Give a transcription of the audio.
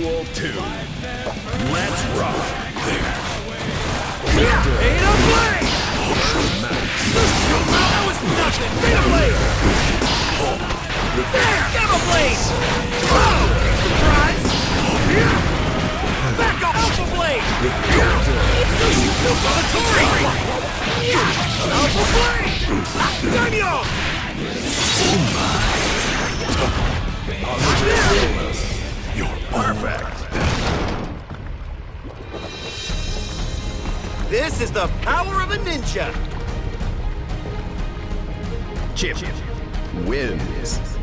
Duel 2. Let's rock. Beta Blade! That was nothing! Beta Blade! There! Gamma Blade! Oh! Surprise! Back up! Alpha Blade! Sushi Superatori! Alpha Blade! Danyo! Perfect. This is the power of a ninja! Chipp wins.